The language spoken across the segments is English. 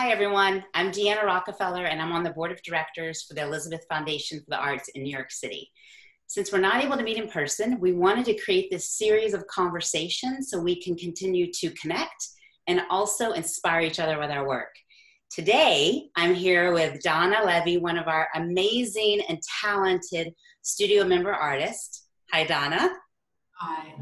Hi, everyone. I'm Deanna Rockefeller, and I'm on the board of directors for the Elizabeth Foundation for the Arts in New York City. Since we're not able to meet in person, we wanted to create this series of conversations so we can continue to connect and also inspire each other with our work. Today, I'm here with Dana Levy, one of our amazing and talented studio member artists. Hi, Dana. Hi.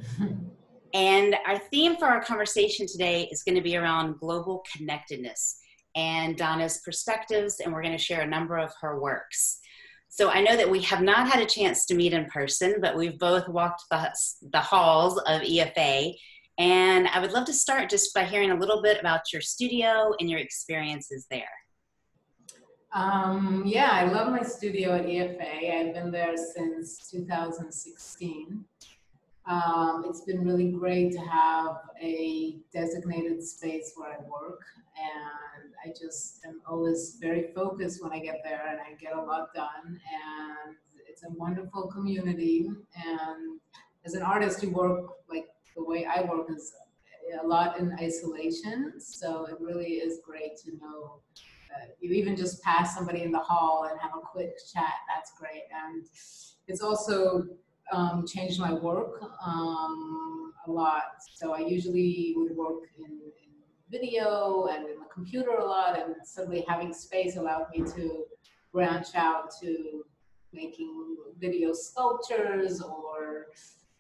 and our theme for our conversation today is going to be around global connectedness and Dana's perspectives, and we're going to share a number of her works. So I know that we have not had a chance to meet in person, but we've both walked the, the halls of EFA. And I would love to start just by hearing a little bit about your studio and your experiences there. Um, yeah, I love my studio at EFA. I've been there since 2016. Um, it's been really great to have a designated space where I work and I just am always very focused when I get there and I get a lot done and it's a wonderful community and as an artist you work like the way I work is a lot in isolation so it really is great to know that you even just pass somebody in the hall and have a quick chat that's great and it's also um, changed my work um, a lot so I usually would work in video and in the computer a lot, and suddenly having space allowed me to branch out to making video sculptures or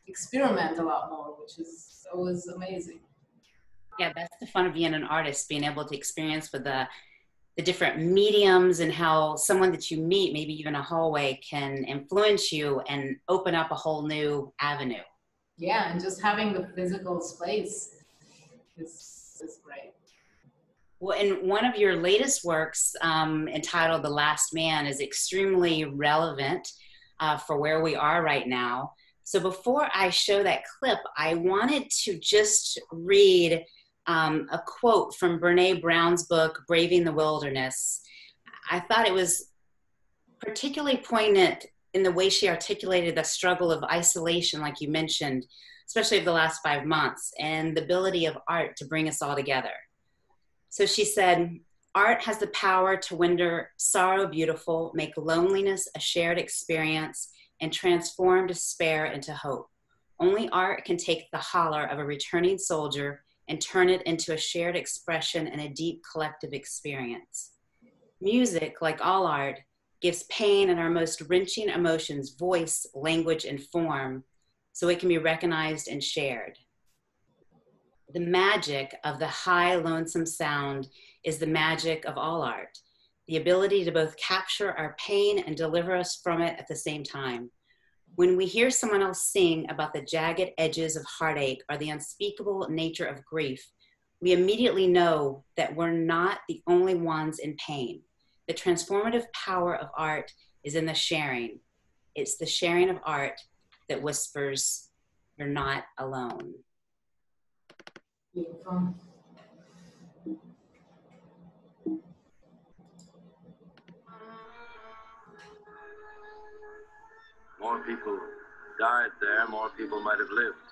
experiment a lot more, which is always amazing. Yeah, that's the fun of being an artist, being able to experience with the the different mediums and how someone that you meet, maybe even a hallway, can influence you and open up a whole new avenue. Yeah, and just having the physical space is is great. Well, in one of your latest works um, entitled The Last Man is extremely relevant uh, for where we are right now. So before I show that clip, I wanted to just read um, a quote from Brene Brown's book, Braving the Wilderness. I thought it was particularly poignant in the way she articulated the struggle of isolation, like you mentioned, especially of the last five months, and the ability of art to bring us all together. So she said, Art has the power to render sorrow beautiful, make loneliness a shared experience, and transform despair into hope. Only art can take the holler of a returning soldier and turn it into a shared expression and a deep collective experience. Music, like all art, gives pain and our most wrenching emotions voice, language, and form, so it can be recognized and shared. The magic of the high, lonesome sound is the magic of all art, the ability to both capture our pain and deliver us from it at the same time. When we hear someone else sing about the jagged edges of heartache or the unspeakable nature of grief, we immediately know that we're not the only ones in pain. The transformative power of art is in the sharing. It's the sharing of art that whispers, You're not alone. Beautiful. More people died there, more people might have lived.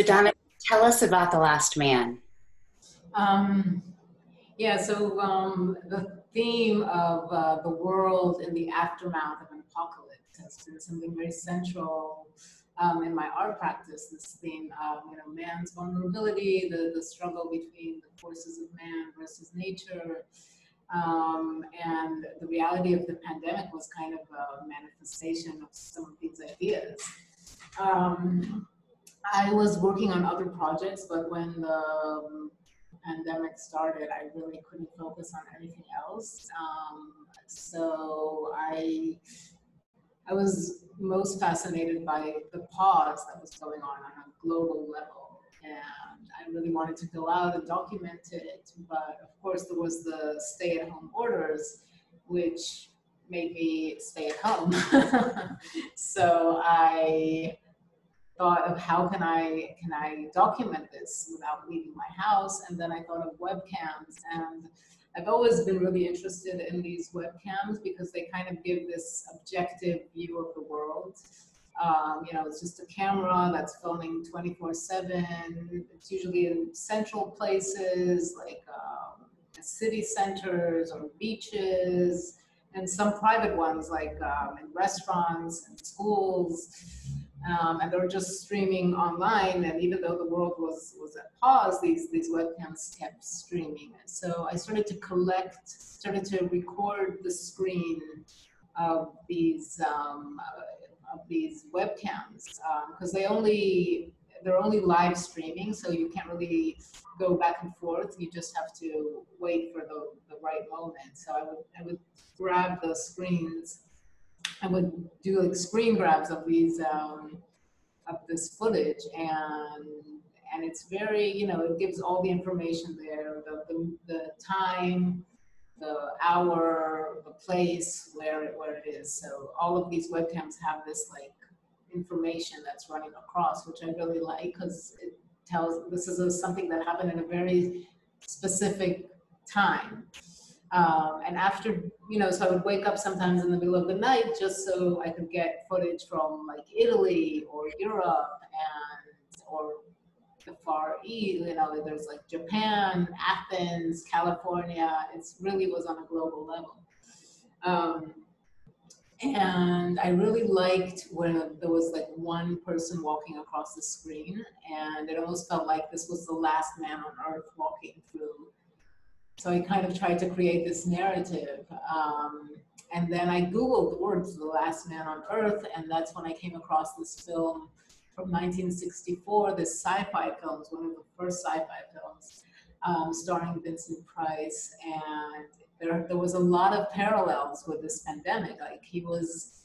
So, Dana, tell us about The Last Man. Um, yeah, so um, the theme of uh, the world in the aftermath of an apocalypse has been something very central um, in my art practice. This theme of you know man's vulnerability, the the struggle between the forces of man versus nature, Um, and the reality of the pandemic was kind of a manifestation of some of these ideas. Um, I was working on other projects, but when the um, pandemic started, I really couldn't focus on anything else. Um, so I, I was most fascinated by the pause that was going on on a global level, and I really wanted to go out and document it. But of course, there was the stay-at-home orders, which made me stay at home. so I thought of how can I can I document this without leaving my house, and then I thought of webcams, and I've always been really interested in these webcams because they kind of give this objective view of the world. Um, you know, it's just a camera that's filming 24/7. It's usually in central places like um, city centers or beaches, and some private ones like um, in restaurants and schools um, and they were just streaming online. And even though the world was was at pause, these these webcams kept streaming. So I started to collect, started to record the screen of these um, uh, of these webcams because um, they only they're only live streaming, so you can't really go back and forth. You just have to wait for the, the right moment. So I would I would grab the screens I would do like screen grabs of these um, of this footage and and it's very you know it gives all the information there the the, the time the hour the place where it, where it is. So all of these webcams have this like information that's running across which i really like because it tells this is a, something that happened in a very specific time um, and after, you know, so I would wake up sometimes in the middle of the night just so I could get footage from like Italy or Europe and or the Far East. You know, there's like Japan, Athens, California. It really was on a global level. Um, and I really liked when there was like one person walking across the screen, and it almost felt like this was the last man on earth walking through so I kind of tried to create this narrative. Um, and then I Googled the words The Last Man on Earth, and that's when I came across this film from 1964, this sci fi film, one of the first sci fi films, um, starring Vincent Price. And there, there was a lot of parallels with this pandemic. Like, he was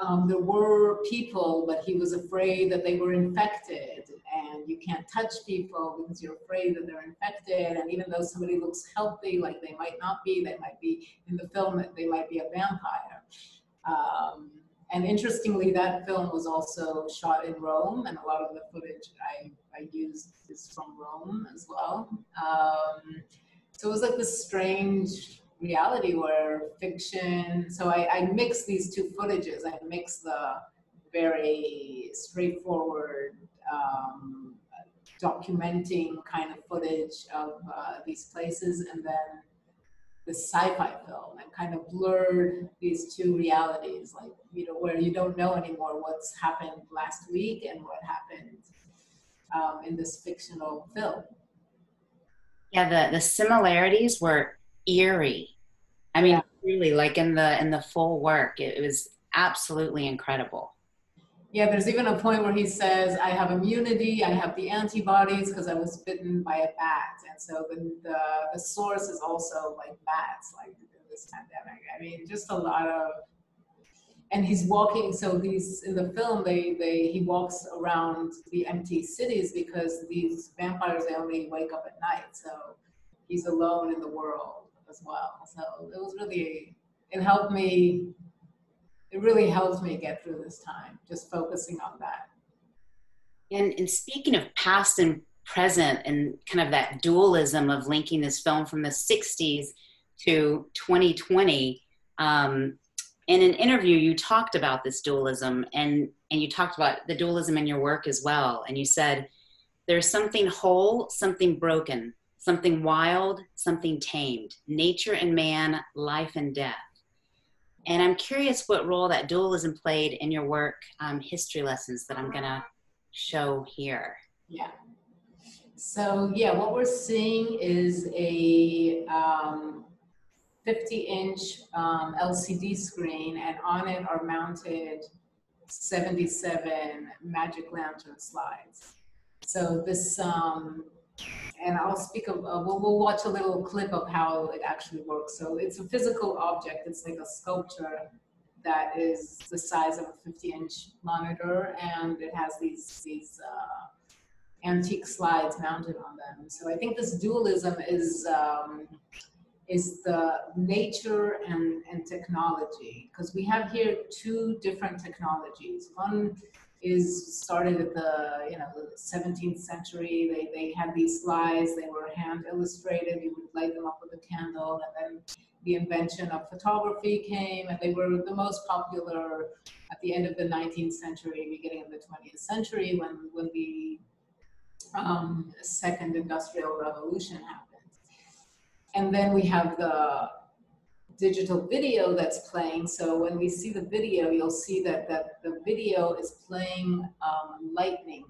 um, there were people, but he was afraid that they were infected, and you can't touch people because you're afraid that they're infected. And even though somebody looks healthy, like they might not be, they might be in the film, they might be a vampire. Um, and interestingly, that film was also shot in Rome, and a lot of the footage I, I used is from Rome as well. Um, so it was like this strange reality where fiction so I, I mix these two footages i mix the very straightforward um, documenting kind of footage of uh, these places and then the sci-fi film and kind of blurred these two realities like you know where you don't know anymore what's happened last week and what happened um, in this fictional film yeah the the similarities were eerie. I mean, yeah. really, like in the in the full work, it, it was absolutely incredible. Yeah, there's even a point where he says, I have immunity, I have the antibodies because I was bitten by a bat. And so the, the, the source is also like bats, like this pandemic. I mean, just a lot of, and he's walking, so these, in the film, they, they, he walks around the empty cities because these vampires, they only wake up at night. So he's alone in the world as well. So it was really, it helped me, it really helped me get through this time, just focusing on that. And, and speaking of past and present and kind of that dualism of linking this film from the 60s to 2020, um, in an interview you talked about this dualism and, and you talked about the dualism in your work as well. And you said, there's something whole, something broken, something wild, something tamed, nature and man, life and death. And I'm curious what role that dualism played in your work, um, history lessons that I'm gonna show here. Yeah. So yeah, what we're seeing is a um, 50 inch um, LCD screen, and on it are mounted 77 magic lantern slides. So this, um, and I'll speak of, uh, we'll, we'll watch a little clip of how it actually works. So it's a physical object. It's like a sculpture that is the size of a 50 inch monitor and it has these, these uh, antique slides mounted on them. So I think this dualism is, um, is the nature and, and technology because we have here two different technologies. One is started at the you know the 17th century. They they had these slides. They were hand illustrated. You would light them up with a candle, and then the invention of photography came, and they were the most popular at the end of the 19th century, beginning of the 20th century, when when the um, second industrial revolution happened. And then we have the digital video that's playing. So when we see the video, you'll see that, that the video is playing um, lightning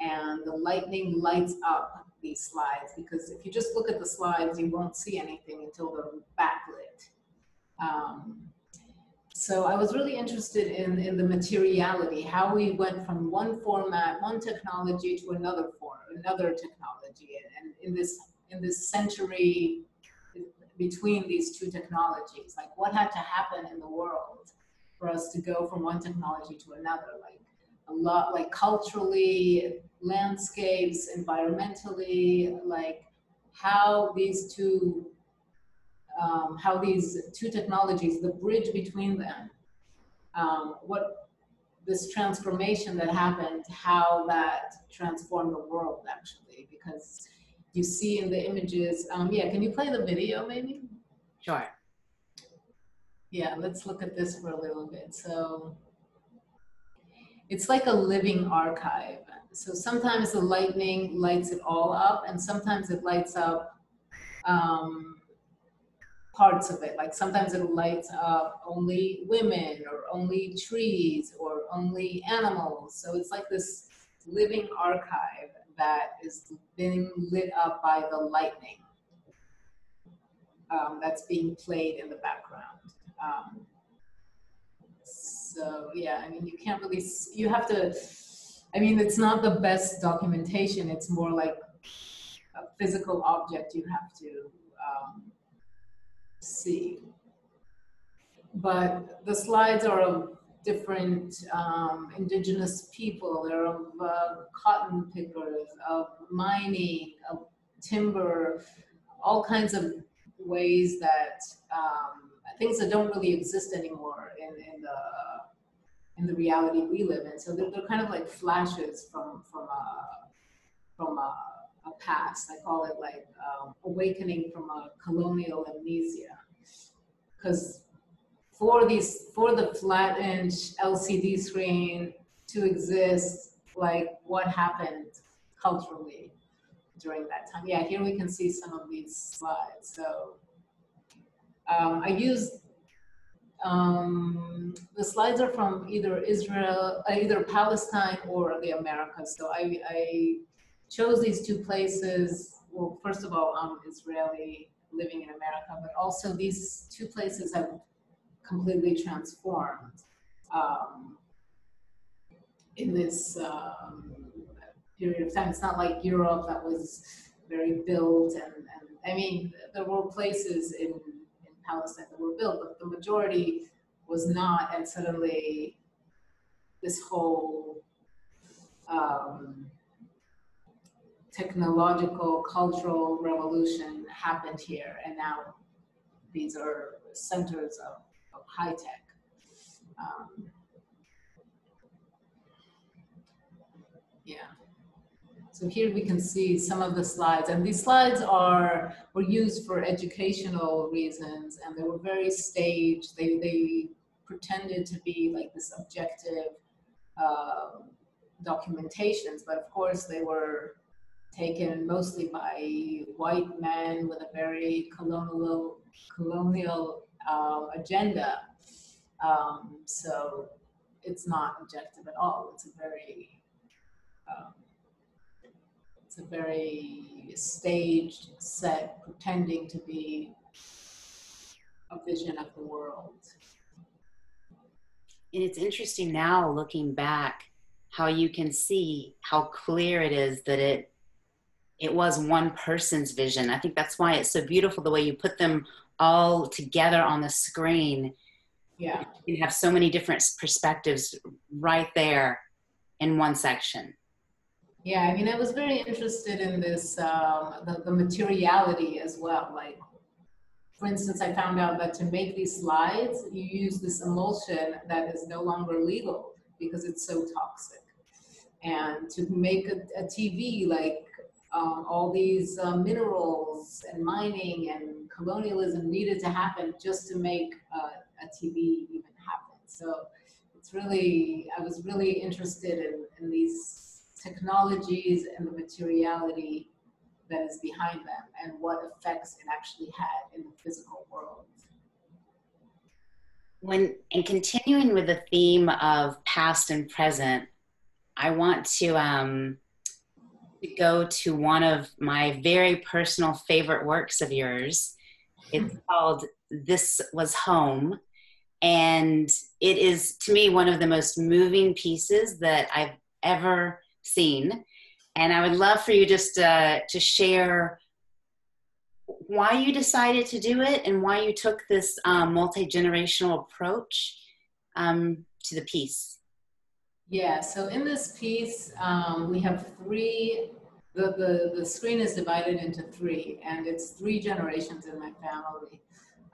and the lightning lights up these slides because if you just look at the slides, you won't see anything until they're backlit. Um, so I was really interested in, in the materiality, how we went from one format, one technology to another form, another technology. And in this, in this century between these two technologies. Like what had to happen in the world for us to go from one technology to another? Like a lot, like culturally, landscapes, environmentally, like how these two, um, how these two technologies, the bridge between them, um, what this transformation that happened, how that transformed the world actually, because you see in the images. Um, yeah, can you play the video maybe? Sure. Yeah, let's look at this for a little bit. So it's like a living archive. So sometimes the lightning lights it all up, and sometimes it lights up um, parts of it. Like sometimes it lights up only women, or only trees, or only animals. So it's like this living archive that is being lit up by the lightning um, that's being played in the background. Um, so yeah, I mean, you can't really, you have to, I mean, it's not the best documentation. It's more like a physical object you have to um, see. But the slides are different um, indigenous people, they're of uh, cotton pickers, of mining, of timber, all kinds of ways that um, things that don't really exist anymore in, in the in the reality we live in. So they're, they're kind of like flashes from from a from a, a past. I call it like um, awakening from a colonial amnesia, because for these for the flattened LCD screen to exist, like what happened culturally during that time. Yeah, here we can see some of these slides. So um, I used um, the slides are from either Israel, uh, either Palestine or the Americas. So I, I chose these two places. Well, first of all, I'm Israeli living in America, but also these two places have completely transformed um, in this um, period of time. It's not like Europe that was very built, and, and I mean, there were places in, in Palestine that were built, but the majority was not, and suddenly this whole um, technological, cultural revolution happened here, and now these are centers of high tech. Um, yeah. So here we can see some of the slides, and these slides are were used for educational reasons, and they were very staged. They they pretended to be like this objective uh, documentations, but of course they were taken mostly by white men with a very colonial colonial agenda. Um, so it's not objective at all. It's a very um, it's a very staged set, pretending to be a vision of the world. And it's interesting now looking back how you can see how clear it is that it it was one person's vision. I think that's why it's so beautiful the way you put them all together on the screen. Yeah. You have so many different perspectives right there in one section. Yeah, I mean, I was very interested in this, um, the, the materiality as well. Like, for instance, I found out that to make these slides, you use this emulsion that is no longer legal because it's so toxic. And to make a, a TV, like um, all these uh, minerals and mining and colonialism needed to happen just to make uh, a TV even happen. So it's really, I was really interested in, in these technologies and the materiality that is behind them and what effects it actually had in the physical world. When and continuing with the theme of past and present, I want to um, go to one of my very personal favorite works of yours. It's called "This Was Home," and it is to me one of the most moving pieces that I've ever seen. And I would love for you just uh, to share why you decided to do it and why you took this um, multi generational approach um, to the piece. Yeah, so in this piece, um, we have three, the, the, the screen is divided into three, and it's three generations in my family,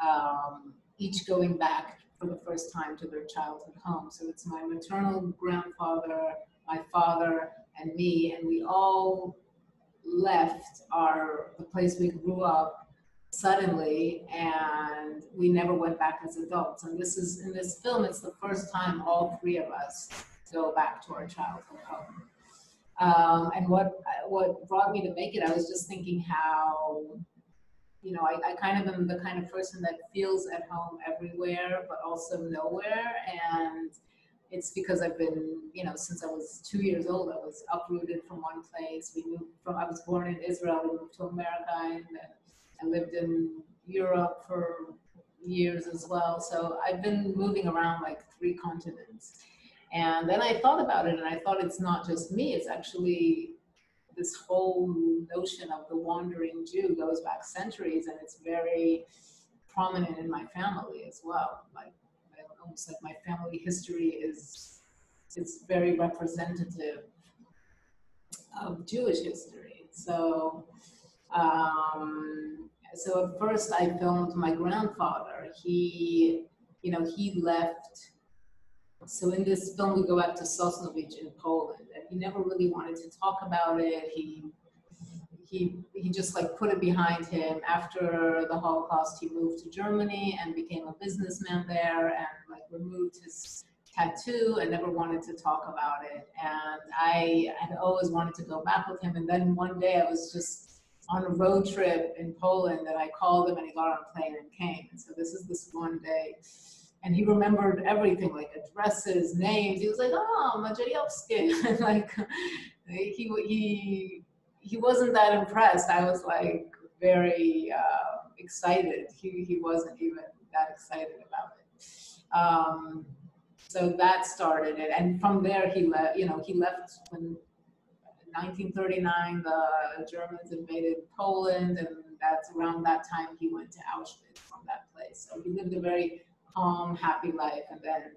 um, each going back for the first time to their childhood home. So it's my maternal grandfather, my father, and me, and we all left our the place we grew up suddenly and we never went back as adults and this is in this film it's the first time all three of us go back to our childhood home um, and what what brought me to make it i was just thinking how you know I, I kind of am the kind of person that feels at home everywhere but also nowhere and it's because I've been, you know, since I was two years old, I was uprooted from one place. We moved from, I was born in Israel, we moved to America, and I lived in Europe for years as well. So I've been moving around like three continents. And then I thought about it, and I thought it's not just me, it's actually this whole notion of the wandering Jew goes back centuries, and it's very prominent in my family as well. Like almost like my family history is it's very representative of Jewish history. So, um, so at first I filmed my grandfather. He, you know, he left. So in this film, we go back to Sosnowiec in Poland, and he never really wanted to talk about it. He he he just like put it behind him. After the holocaust he moved to germany and became a businessman there and like removed his tattoo and never wanted to talk about it. And i had always wanted to go back with him and then one day i was just on a road trip in poland and i called him and he got on a plane and came. And so this is this one day and he remembered everything like addresses names he was like oh Majayovsky like he he he wasn't that impressed. I was like very uh, excited. He, he wasn't even that excited about it. Um, so that started it. And from there, he left, you know, he left when 1939, the Germans invaded Poland, and that's around that time he went to Auschwitz from that place. So he lived a very calm, happy life, and then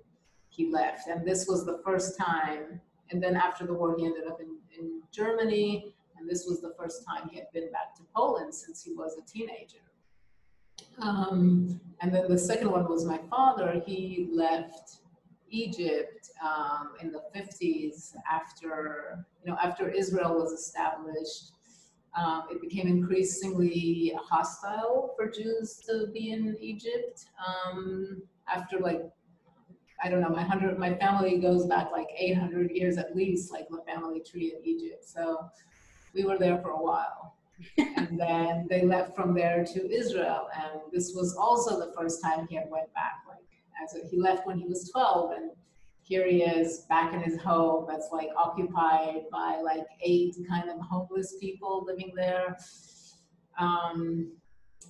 he left. And this was the first time. And then after the war, he ended up in, in Germany and this was the first time he had been back to Poland since he was a teenager. Um, and then the second one was my father. He left Egypt um, in the 50s after, you know, after Israel was established. Um, it became increasingly hostile for Jews to be in Egypt. Um, after like, I don't know, my hundred, my family goes back like 800 years at least, like the family tree in Egypt. So we were there for a while. and then they left from there to Israel. And this was also the first time he had went back. Like as a, he left when he was 12 and here he is back in his home that's like occupied by like eight kind of homeless people living there. Um,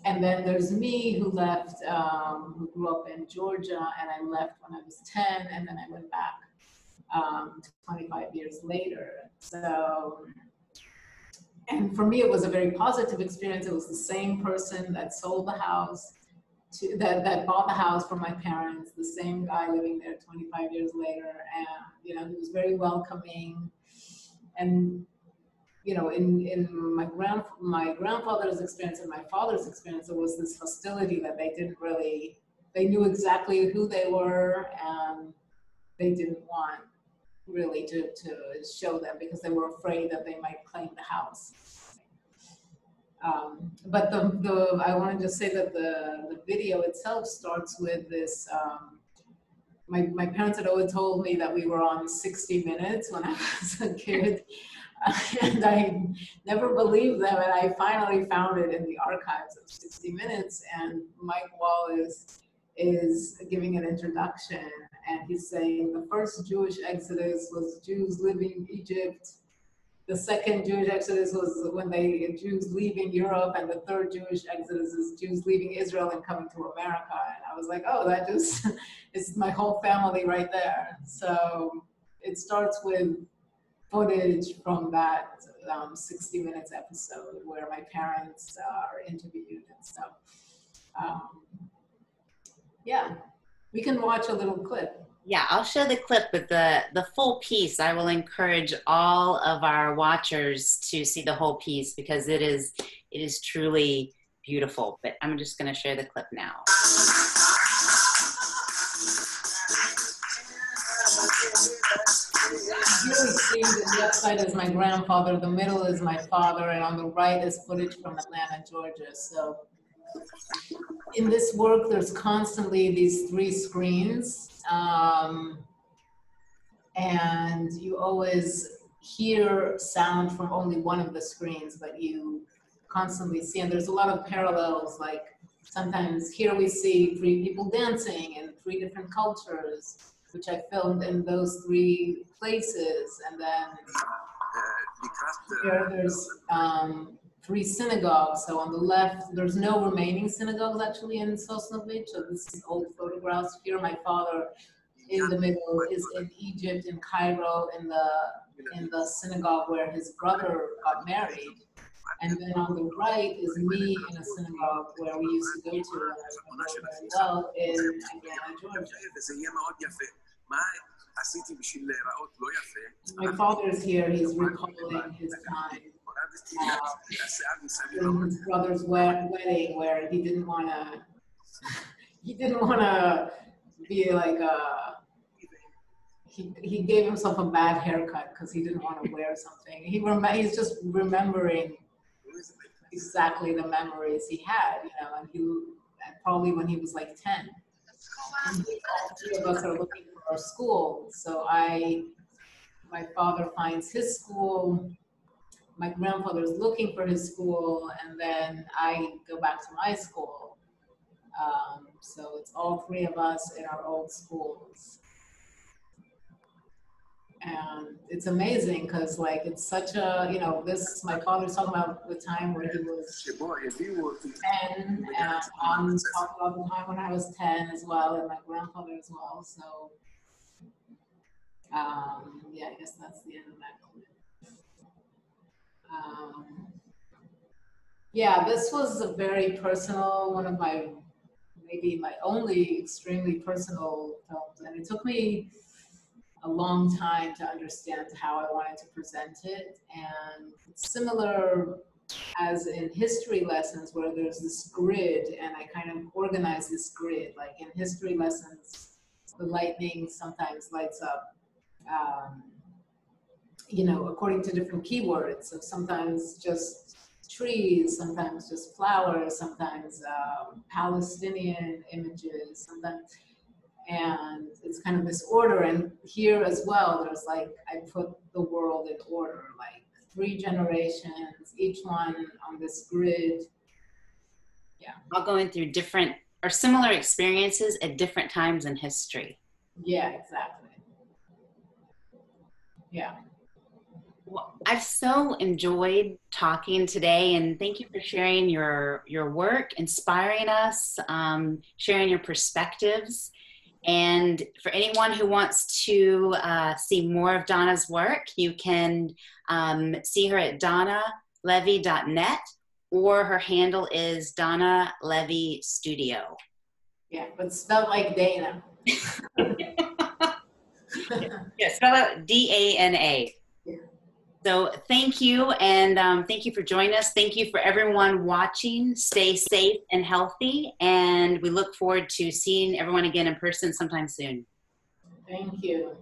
and then there's me who left, um, who grew up in Georgia, and I left when I was 10, and then I went back um, 25 years later. So, and for me, it was a very positive experience. It was the same person that sold the house, to, that, that bought the house for my parents, the same guy living there 25 years later. And, you know, he was very welcoming. And you know, in, in my grand my grandfather's experience and my father's experience, there was this hostility that they didn't really they knew exactly who they were and they didn't want really to, to show them because they were afraid that they might claim the house. Um, but the, the I want to just say that the, the video itself starts with this um, my, my parents had always told me that we were on 60 minutes when I was a kid. and I never believed them. And I finally found it in the archives of 60 Minutes. And Mike Wall is, is giving an introduction. And he's saying the first Jewish exodus was Jews living in Egypt. The second Jewish exodus was when they Jews leaving Europe, and the third Jewish exodus is Jews leaving Israel and coming to America. And I was like, oh, that just is my whole family right there. So it starts with footage from that um, 60 minutes episode where my parents are interviewed and stuff. Um, yeah, we can watch a little clip. Yeah, I'll show the clip, but the the full piece. I will encourage all of our watchers to see the whole piece because it is it is truly beautiful. But I'm just going to share the clip now. really seeing the left side is my grandfather, the middle is my father, and on the right is footage from Atlanta, Georgia. So in this work, there's constantly these three screens. Um, and you always hear sound from only one of the screens, but you constantly see, and there's a lot of parallels, like sometimes here we see three people dancing in three different cultures which I filmed in those three places. And then here there's um, three synagogues. So on the left, there's no remaining synagogues actually in Sosnowiec. So this is old photographs. Here my father in the middle is in Egypt, in Cairo, in the in the synagogue where his brother got married. And then on the right is me in a synagogue where we used to go to very well in Atlanta, Georgia. My father is here, he's recalling his time. Uh, his brother's wedding where he didn't want to, he didn't want to be like a, he, he gave himself a bad haircut because he didn't want to wear something. He rem- he's just remembering exactly the memories he had, you know, and he probably when he was like 10. And all three of us are looking for our school. So I, my father finds his school, my grandfather is looking for his school, and then I go back to my school. Um, so it's all three of us in our old schools and it's amazing because like it's such a you know this my father's talking about the time where he was 10 and i'm talking about the time when i was 10 as well and my grandfather as well so um, yeah i guess that's the end of that um, yeah this was a very personal one of my maybe my only extremely personal films and it took me a long time to understand how I wanted to present it. And similar as in history lessons where there's this grid and I kind of organize this grid. Like in history lessons, the lightning sometimes lights up, um, you know, according to different keywords. So sometimes just trees, sometimes just flowers, sometimes um, Palestinian images, sometimes and it's kind of this order. And here as well there's like i put the world in order like three generations each one on this grid. Yeah. All going through different or similar experiences at different times in history. Yeah exactly. Yeah Well, I've so enjoyed talking today, and thank you for sharing your your work, inspiring us, um, sharing your perspectives. And for anyone who wants to uh, see more of Dana's work, you can um, see her at danalevy.net or her handle is Dana Levy Studio. Yeah, but spelled like Dana. yeah, spell out D A N A. So thank you, and um, thank you for joining us. Thank you for everyone watching. Stay safe and healthy, and we look forward to seeing everyone again in person sometime soon. Thank you.